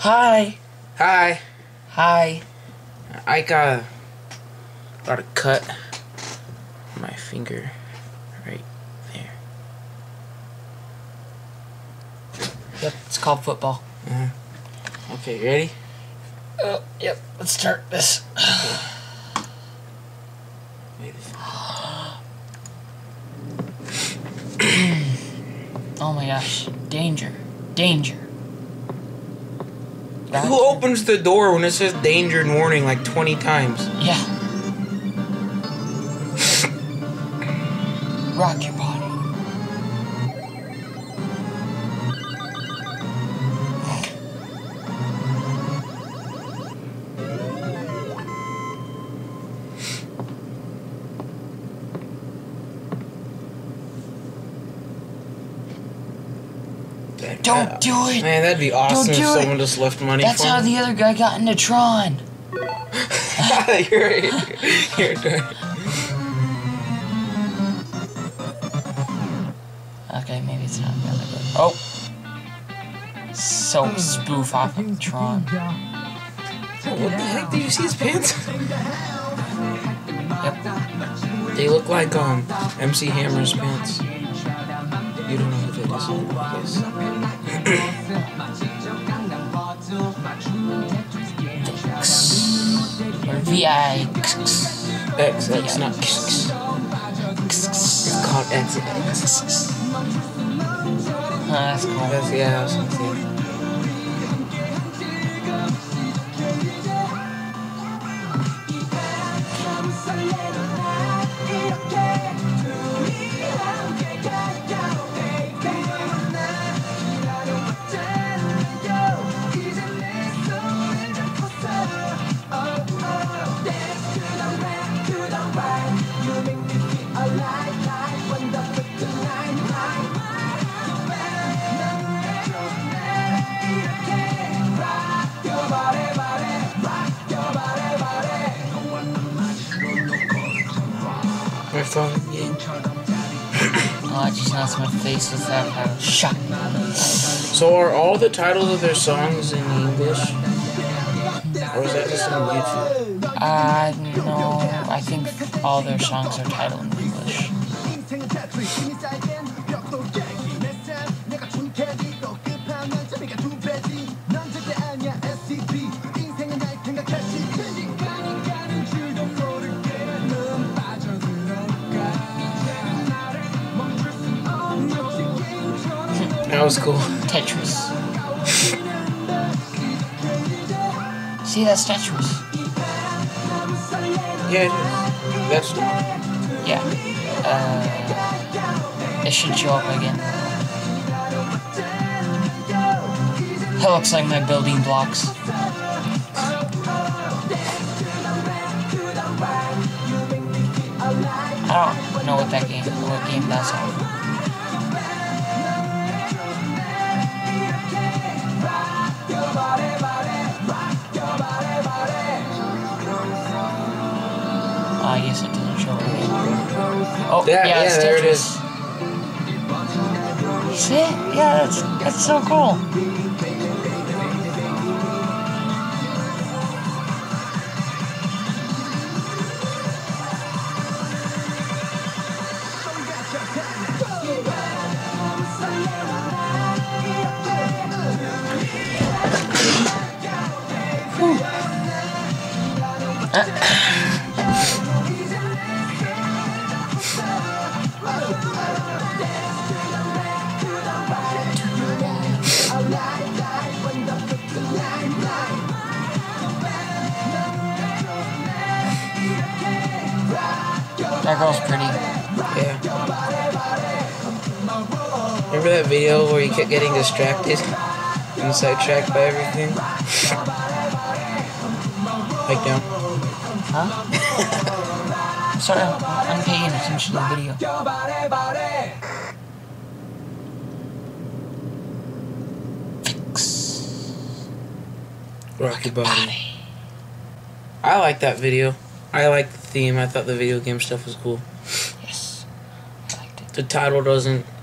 Hi. Hi. Hi. I got a, got a cut on my finger right there. Yep, it's called football. Uh-huh. Okay, you ready? Oh, yep. Let's start this. Wait a second. Oh my gosh. Danger. Danger. Who opens the door when it says danger and warning like 20 times? Yeah. Rock your Don't that- do it. Man, that'd be awesome if do it. someone just left money That's for how me. the other guy got into Tron. You're right. You're right. Okay, maybe it's not really good. Oh. So spoof off of Tron. What the heck? Did you see his pants? Yep. They look like um MC Hammer's pants. You don't know who that is. Or VI. X, X, not X. It's called X, X. That's cool. That's, yeah, I was gonna say. Oh, I just knocked my face with that uh, shot. So are all the titles of their songs in English? Or is that just on YouTube? Uh, no, I think all their songs are titled in English. That was cool. Tetris. See, that's Tetris. Yeah, it is. That's Yeah. Uh, it should show up again. That looks like my building blocks. I don't know what that game, what game that's on. I guess it doesn't show it again. Oh, Yeah, yeah, yeah, it's there it Tetris. is. See? Yeah, that's that's so cool. That girl's pretty. Yeah. Remember that video where you kept getting distracted and sidetracked by everything? Like down. Huh? Sorry, I'm, I'm paying attention to the video. Fix. Rock your body. I like that video. I like the theme. I thought the video game stuff was cool. Yes. I liked it. The title doesn't Yeah.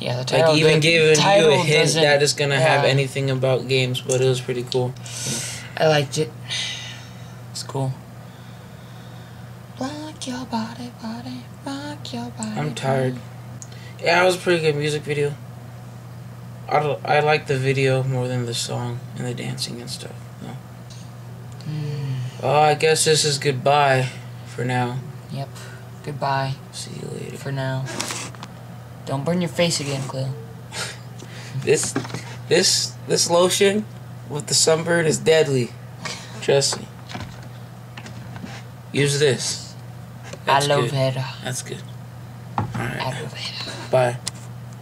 Yeah, the title. Like even giving you a hint that it's gonna have anything about games, but it was pretty cool. I liked it. It's cool. Rock your body, body, rock your body. I'm tired. Yeah, it was a pretty good music video. I I like the video more than the song and the dancing and stuff. No. Mm, Oh, I guess this is goodbye for now. yep. Goodbye See you later. for now. Don't burn your face again, Quill. This, this, this lotion with the sunburn is deadly. Trust me. Use this. That's Aloe good. vera. That's good. All right. Aloe vera. Bye.